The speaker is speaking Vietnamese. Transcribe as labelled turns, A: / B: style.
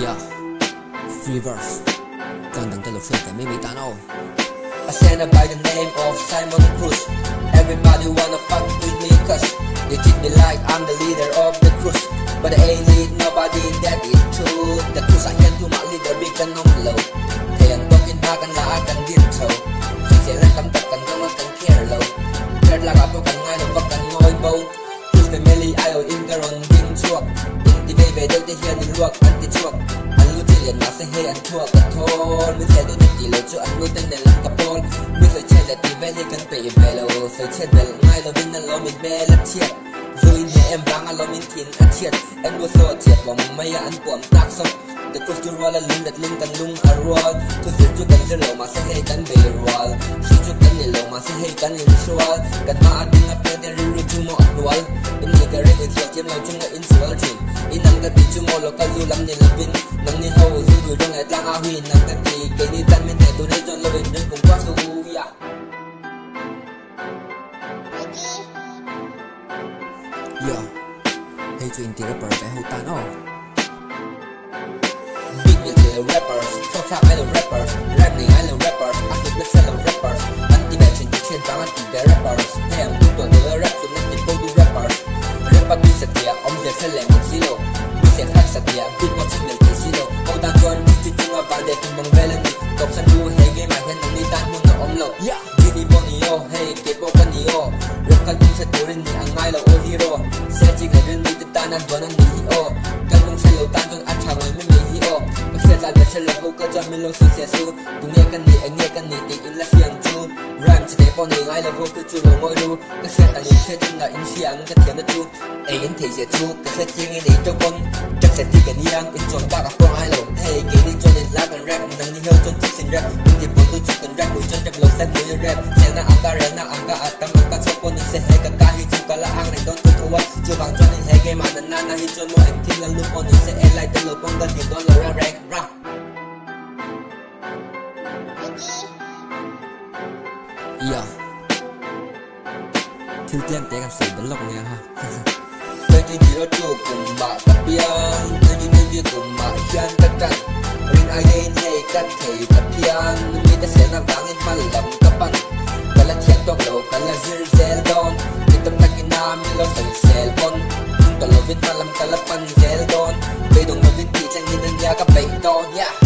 A: Yeah, verse
B: I stand up by the name of Simon Cruz. Everybody wanna fuck with me cause They treat me like I'm the leader of the cruise But I ain't need nobody that is true. The cruise I can do my leader bigan ng low. Kaya ang dokin to. kan dito Sisiran kang takan ng matang care low. Care lang ako kan nga nung bakang ngoy bow Cruise family in the wrong the baby don't luộc and the chuộc. Anh lưu tiền nó sẽ hay ăn chuộc cả thôn Mình sẽ đối được tỷ lệ cho anh nuôi tên này làm cặp bol. Mình phải chơi là tỷ về thì cần phải về lâu. Phải chơi về ngay rồi bên là lo mình về là chiết. Rồi nhẹ em vang là lo mình thiên ăn chiết. Anh đua số chiết vào mày ăn cuộn tác sống. The coast to roll a ling that ling kan lung a roll To zir to kan zir lo ma se hey kan be roll Shi to kan ni lo ma se hey kan in shual Kan ma a ding a pe de ri ri tu mo a roll In ni ka ri ni thiel lo chung a in sual tin ang ka ti chu mo lo ka zu lam ni labin Nang ni ho zu du dong e tlang a hui nang ka ti Ke ni tan min te tu ne jon lo in dun kung kwa su ya
A: Yeah, hey chuyện tiếng rapper bé hậu tanaw.
B: Big big little rappers Talk trap I love rappers. Rapping I love rappers. Active let's sell rappers. Anti bad trên chiếc trên vàng anti bad rappers. Hey I'm good on the rap tụi nên tìm do rappers. Rapper đi sạch tìa Ông giờ sẽ lẻ một xí sẽ khác sạch tìa Beat một chiếc lệ xí lô Ông ta đi chứ chung bàn đề cùng bằng về lên đi Cọc sân đua hey game I hẹn ông đi tan muốn nó ông lộ. Gini bonio hey kế bộ con nio Rap ka dung sa turin ni ang ngay là all hero. Sẽ chỉ ngày rin đi ta nan tuần ang ni o sẽ là sa cơ cho mình ka sự sẽ su Tung nghe căn ni anh nghe căn ni thì in là phiền chu. Rhyme chỉ để bọn ni ngay là vô cứ chu lo ngồi ru Các xe ta ni xe chung là in siyang các thiam đất chu. Ay in thì siya chu Các xe chiang in để cho con. Chắc sẽ ti kan niang, in chọn ba ka à, con ai lo thề kể đi cho nên lá cần rap Nang đi hơn cho chích xin rap. Nhưng thì bọn tôi chu cần rap Lu chân chap lo xe mu rap. Xe na ang ka ren na ang à, ka atam ang ka chok bọn ni se hey ka ca hi chu cả là ang này don tôi tu chưa bằng cho nên in game mà à, na na hi cho mo em thiên là lúc bọn ni sẽ lại like the lo gần gan di don lo ra rap rap.
A: Yeah. Thiên tiên tế cảm sự đến lộc nghe ha.
B: Tôi đi chỉ chỗ cùng bà tắt pian Tôi đi nên việc cùng bà hian tắt cả Rin ai đây hay cắt thầy tắt pian Mình ta sẽ làm vang in mà lầm cấp ăn Cả là thiên tóc lầu, cả là zir zel đòn. Mình tâm nạc in nam, mình lo sẵn sẽ bon Cả ta viết mà làm cả là pan zel đòn. Bây đồng mà viết thì chẳng nhìn anh ya các bệnh đòn yeah.